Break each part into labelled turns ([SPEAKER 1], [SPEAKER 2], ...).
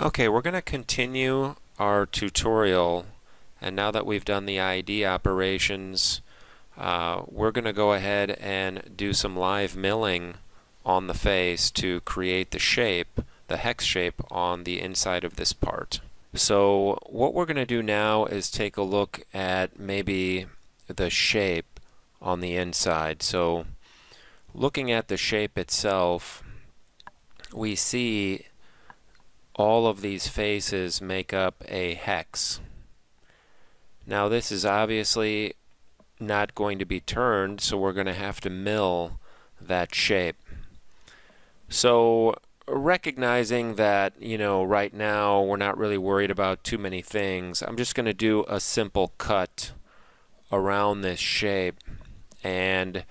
[SPEAKER 1] Okay, we're going to continue our tutorial and now that we've done the ID operations uh, we're going to go ahead and do some live milling on the face to create the shape, the hex shape on the inside of this part. So what we're going to do now is take a look at maybe the shape on the inside. So looking at the shape itself, we see all of these faces make up a hex. Now this is obviously not going to be turned, so we're going to have to mill that shape. So recognizing that, you know, right now we're not really worried about too many things, I'm just going to do a simple cut around this shape. And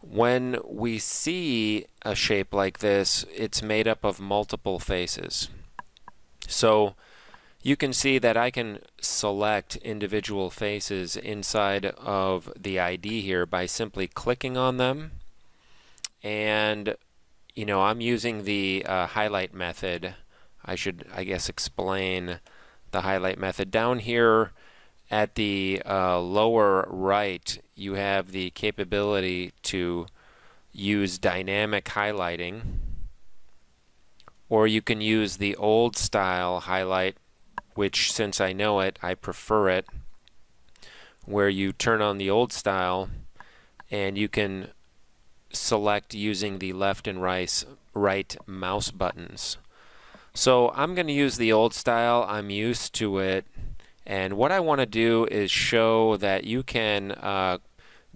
[SPEAKER 1] when we see a shape like this, it's made up of multiple faces. So you can see that I can select individual faces inside of the ID here by simply clicking on them. And you know I'm using the uh, highlight method. I should I guess explain the highlight method. Down here at the uh, lower right you have the capability to use dynamic highlighting or you can use the old style highlight which since I know it, I prefer it, where you turn on the old style and you can select using the left and right, right mouse buttons. So I'm going to use the old style. I'm used to it. And what I want to do is show that you can uh,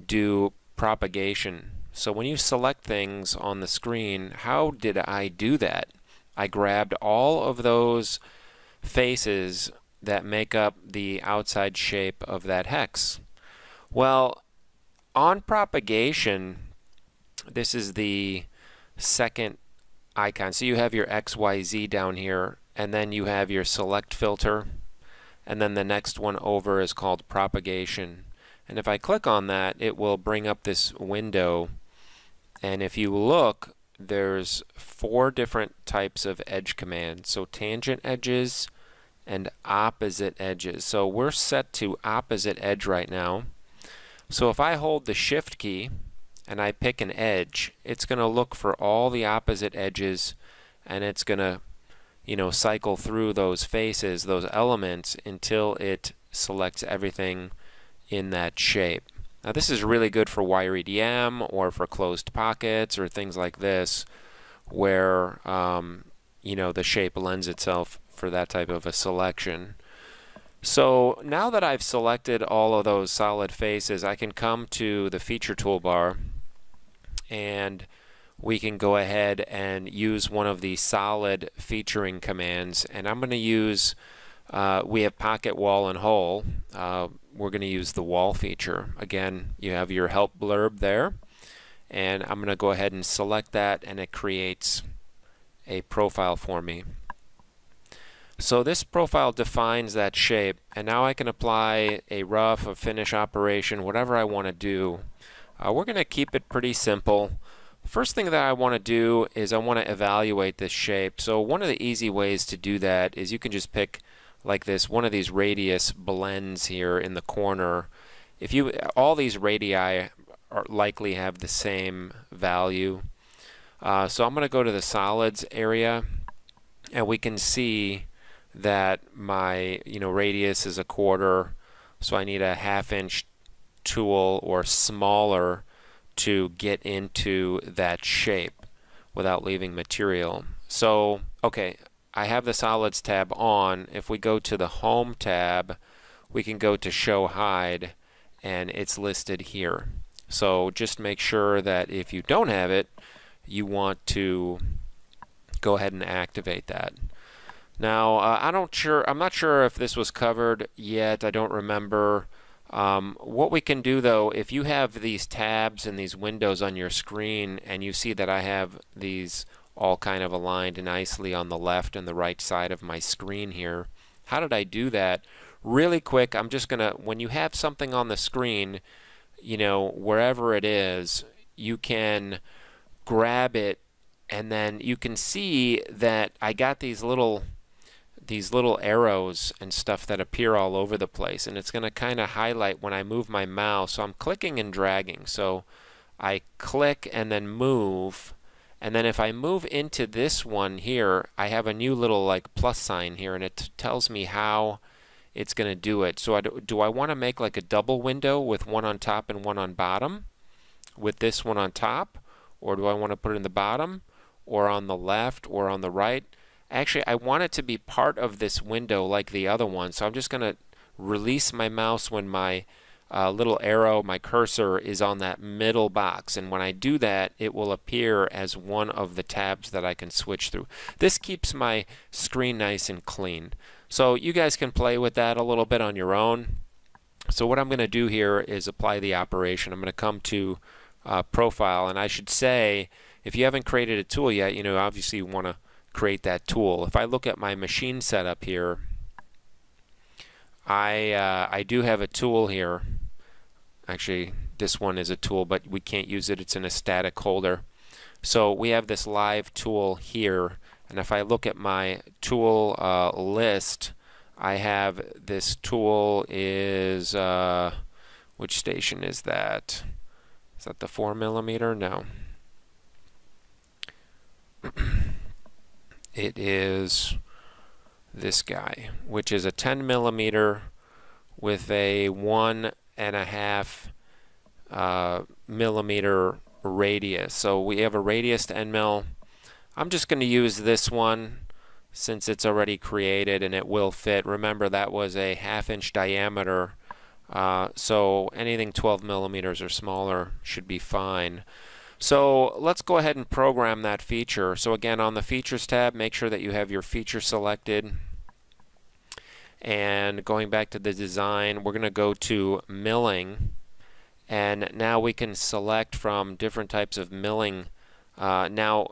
[SPEAKER 1] do propagation. So when you select things on the screen, how did I do that? I grabbed all of those faces that make up the outside shape of that hex? Well, on propagation, this is the second icon. So you have your XYZ down here, and then you have your select filter, and then the next one over is called propagation. And if I click on that, it will bring up this window. And if you look, there's four different types of edge commands. So tangent edges, and opposite edges. So we're set to opposite edge right now. So if I hold the shift key and I pick an edge, it's going to look for all the opposite edges and it's going to you know cycle through those faces, those elements until it selects everything in that shape. Now this is really good for WireEDM or for closed pockets or things like this where um, you know the shape lends itself for that type of a selection. So now that I've selected all of those solid faces, I can come to the feature toolbar and we can go ahead and use one of the solid featuring commands and I'm going to use uh, we have pocket wall and hole uh, we're going to use the wall feature again you have your help blurb there and I'm going to go ahead and select that and it creates a profile for me so this profile defines that shape and now I can apply a rough, a finish operation, whatever I want to do. Uh, we're going to keep it pretty simple. First thing that I want to do is I want to evaluate this shape. So one of the easy ways to do that is you can just pick like this one of these radius blends here in the corner. If you all these radii are likely have the same value. Uh, so I'm going to go to the solids area and we can see that my you know radius is a quarter so I need a half inch tool or smaller to get into that shape without leaving material so okay I have the solids tab on if we go to the home tab we can go to show hide and it's listed here so just make sure that if you don't have it you want to go ahead and activate that now, uh, I don't sure. I'm not sure if this was covered yet. I don't remember. Um, what we can do though, if you have these tabs and these windows on your screen, and you see that I have these all kind of aligned nicely on the left and the right side of my screen here. How did I do that? Really quick, I'm just gonna. When you have something on the screen, you know wherever it is, you can grab it, and then you can see that I got these little these little arrows and stuff that appear all over the place and it's going to kind of highlight when I move my mouse so I'm clicking and dragging so I click and then move and then if I move into this one here I have a new little like plus sign here and it tells me how it's going to do it. So I do, do I want to make like a double window with one on top and one on bottom? With this one on top? Or do I want to put it in the bottom? Or on the left? Or on the right? Actually, I want it to be part of this window like the other one. So I'm just going to release my mouse when my uh, little arrow, my cursor, is on that middle box. And when I do that, it will appear as one of the tabs that I can switch through. This keeps my screen nice and clean. So you guys can play with that a little bit on your own. So what I'm going to do here is apply the operation. I'm going to come to uh, Profile, and I should say, if you haven't created a tool yet, you know, obviously you want to create that tool. If I look at my machine setup here, I, uh, I do have a tool here. Actually, this one is a tool, but we can't use it. It's in a static holder. So we have this live tool here. And if I look at my tool uh, list, I have this tool is, uh, which station is that? Is that the 4 millimeter? No. it is this guy, which is a 10 millimeter with a one and a half uh, millimeter radius. So we have a radius to end mill. I'm just going to use this one since it's already created and it will fit. Remember that was a half inch diameter. Uh, so anything 12 millimeters or smaller should be fine. So let's go ahead and program that feature. So again, on the Features tab, make sure that you have your feature selected. And going back to the design, we're going to go to milling. And now we can select from different types of milling. Uh, now,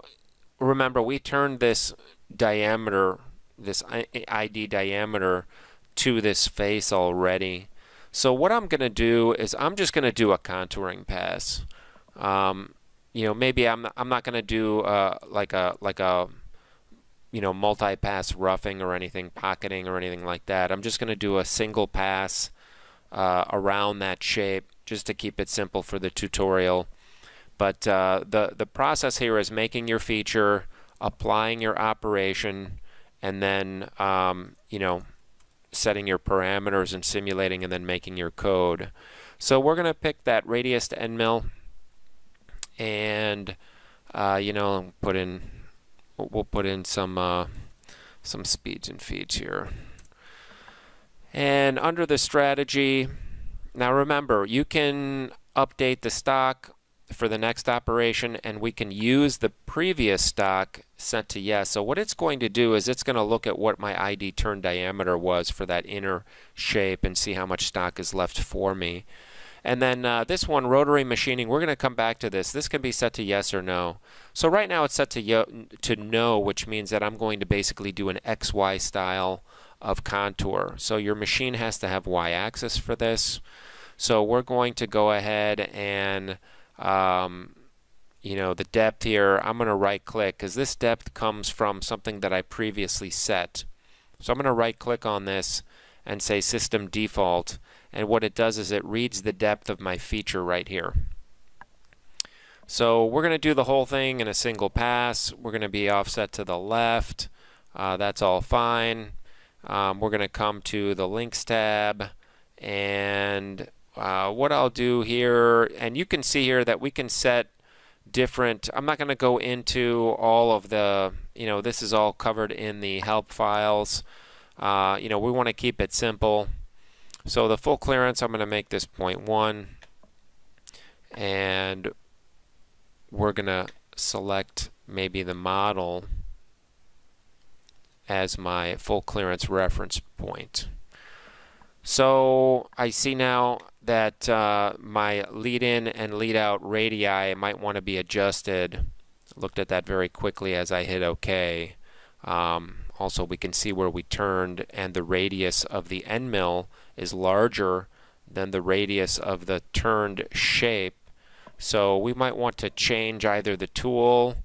[SPEAKER 1] remember, we turned this diameter, this ID diameter, to this face already. So what I'm going to do is I'm just going to do a contouring pass. Um, you know, maybe I'm I'm not going to do uh, like a like a you know multi-pass roughing or anything, pocketing or anything like that. I'm just going to do a single pass uh, around that shape just to keep it simple for the tutorial. But uh, the the process here is making your feature, applying your operation, and then um, you know setting your parameters and simulating, and then making your code. So we're going to pick that radius to end mill and uh, you know put in we'll put in some uh, some speeds and feeds here. And under the strategy now remember you can update the stock for the next operation and we can use the previous stock set to yes. So what it's going to do is it's going to look at what my ID turn diameter was for that inner shape and see how much stock is left for me and then uh, this one, rotary machining, we're going to come back to this. This can be set to yes or no. So right now it's set to, to no, which means that I'm going to basically do an XY style of contour. So your machine has to have Y-axis for this. So we're going to go ahead and, um, you know, the depth here, I'm going to right click because this depth comes from something that I previously set. So I'm going to right click on this and say system default and what it does is it reads the depth of my feature right here. So we're going to do the whole thing in a single pass. We're going to be offset to the left. Uh, that's all fine. Um, we're going to come to the links tab and uh, what I'll do here and you can see here that we can set different I'm not going to go into all of the you know this is all covered in the help files uh, you know we want to keep it simple so the full clearance, I'm going to make this 0.1 and we're going to select maybe the model as my full clearance reference point. So I see now that uh, my lead in and lead out radii might want to be adjusted. Looked at that very quickly as I hit OK. Um, also we can see where we turned and the radius of the end mill is larger than the radius of the turned shape. So we might want to change either the tool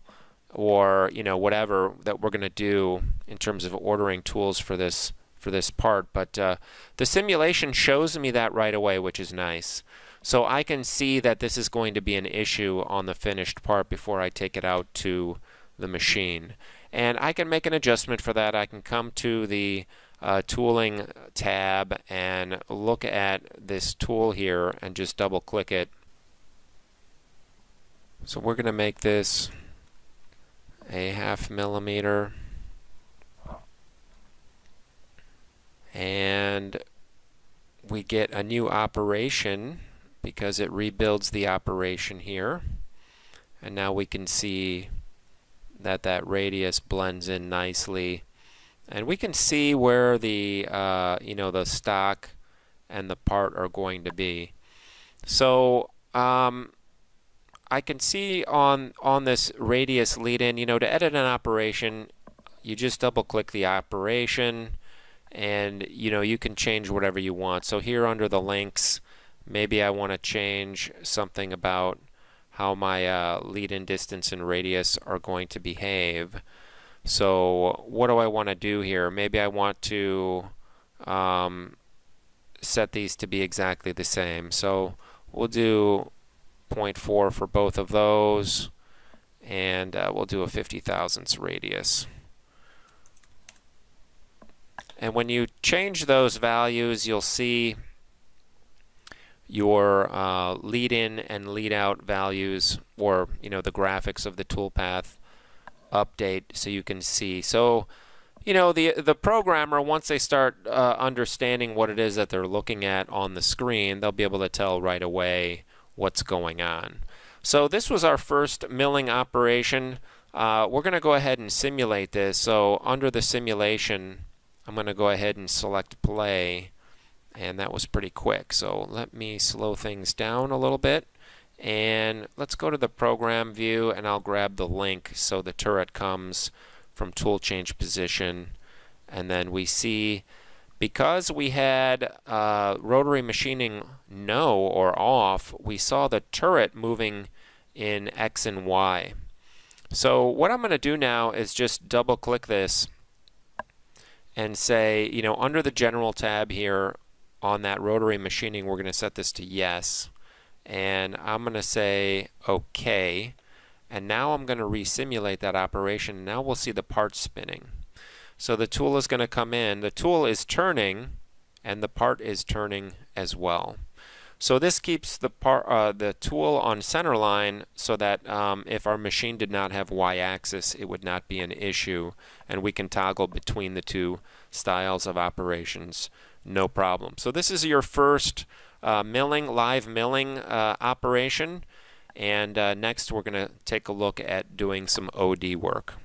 [SPEAKER 1] or you know whatever that we're going to do in terms of ordering tools for this for this part. But uh, the simulation shows me that right away which is nice. So I can see that this is going to be an issue on the finished part before I take it out to the machine. And I can make an adjustment for that. I can come to the uh, tooling tab and look at this tool here and just double click it. So we're going to make this a half millimeter. And we get a new operation because it rebuilds the operation here. And now we can see that that radius blends in nicely and we can see where the uh, you know the stock and the part are going to be so um, I can see on on this radius lead in, you know, to edit an operation, you just double click the operation and you know you can change whatever you want. So here under the links, maybe I want to change something about how my uh, lead in distance and radius are going to behave. So what do I want to do here? Maybe I want to um, set these to be exactly the same. So we'll do 0.4 for both of those and uh, we'll do a 50 thousandths radius. And when you change those values, you'll see your uh, lead in and lead out values or you know the graphics of the toolpath update so you can see. So you know the the programmer once they start uh, understanding what it is that they're looking at on the screen, they'll be able to tell right away what's going on. So this was our first milling operation. Uh, we're going to go ahead and simulate this. So under the simulation, I'm going to go ahead and select play. And that was pretty quick. So let me slow things down a little bit. And let's go to the program view and I'll grab the link so the turret comes from tool change position. And then we see because we had uh, rotary machining no or off, we saw the turret moving in X and Y. So what I'm going to do now is just double click this and say, you know, under the general tab here on that rotary machining, we're going to set this to yes. And I'm going to say OK. And now I'm going to resimulate that operation. Now we'll see the part spinning. So the tool is going to come in. The tool is turning and the part is turning as well. So this keeps the part, uh, the tool on center line so that um, if our machine did not have y-axis, it would not be an issue, and we can toggle between the two styles of operations, no problem. So this is your first uh, milling, live milling uh, operation, and uh, next we're going to take a look at doing some OD work.